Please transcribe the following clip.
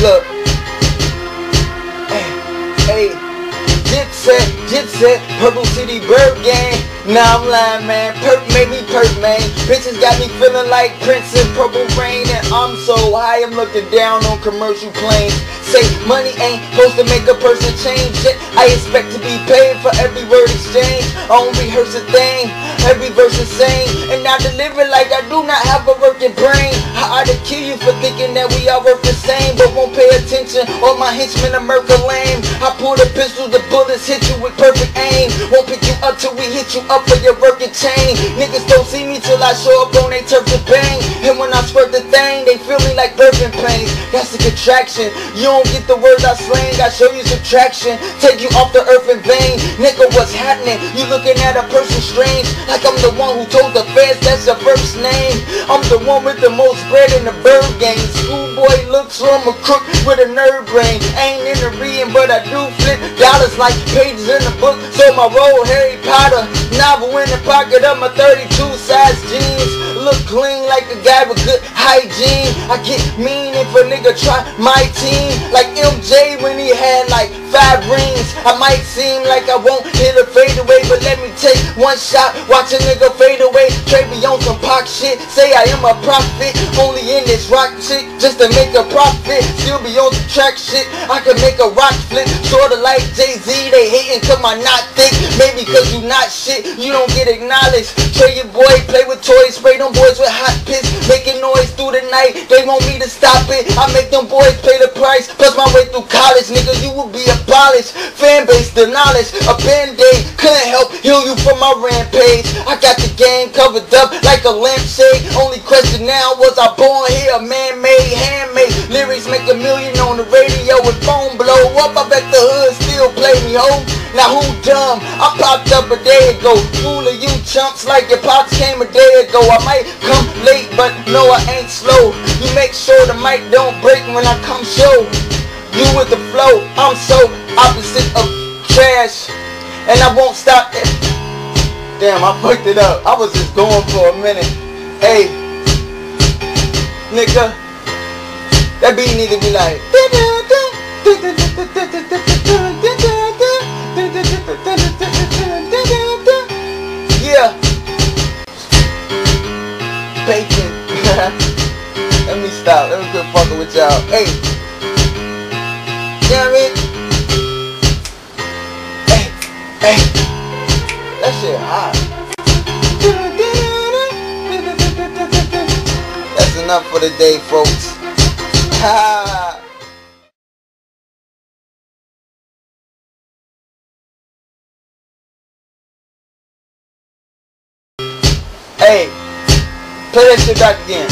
Look. Hey, hey. Jet set, jet set, Purple City Byrd Gang. Nah, I'm lying, man. Perp made me perp, man. Bitches got me feeling like Prince in Purple Rain, and I'm so high, I'm looking down on commercial planes. Say money ain't supposed to make a person change. Yet I expect to be paid for every word exchange. I don't rehearse a thing, every verse is same, and I deliver like I do not have a working brain. I ought to kill you for thinking that we all work the same, but attention. All my henchmen are murder lame. I pull the pistol, the bullets hit you with perfect aim. Won't pick you up till we hit you up for your working chain. Niggas don't see me till I show up on they turf to bang. And when I squirt the thing, they feel me like birthing pains. That's a contraction. You don't get the words I slang, I show you subtraction. Take you off the earth in vain. Nigga, what's happening? You looking at a person strange. Like I'm the one who told the feds that's your first name. I'm the one with the most bread in the bird game. Schoolboy looks from a crook with a nerd brain. Ain't in the reading, but I do flip dollars like pages in the book. So my role Harry Potter. Novel in the pocket of my 32 size jeans. Look clean like a guy with good hygiene. I get mean if a nigga try my team. Like MJ when he had like five rings. I might seem like I won't hit a fadeaway, but let me take one shot. Watch a nigga fade away. Trade me on some pop shit. Say I am a prophet. Only in this rock shit just to make a profit. Still be on the track shit. I can make a rock flip. Sorta like Jay-Z. They hating cause my not thick. Maybe cause you not shit. You don't get acknowledged. Trade your boy. Play with toys. Spray them boys with hot piss. Making noise night. They want me to stop it. I make them boys pay the price. Plus my way through college. Nigga, you will be abolished. Fan base, the knowledge. A band-aid. Couldn't help heal you from my rampage. I got the game covered up like a lampshade. Only question now was I born here? Man-made, handmade. Lyrics make a million on the radio with phone blow up. I bet the hood still play me home. Now who dumb? I popped up a day ago. Fool of you chumps like your pops came a day ago. I might come late, but no, I ain't slow. You make sure the mic don't break when I come show. You with the flow, I'm so opposite of trash. And I won't stop it. Damn, I fucked it up. I was just going for a minute. Hey, nigga, that beat need to be like. Bacon. Let me stop. Let me quit fucking with y'all. Hey. You know what I mean? Hey. Hey. That shit hot. That's enough for the day, folks. Ha. Hey, play that shit back again.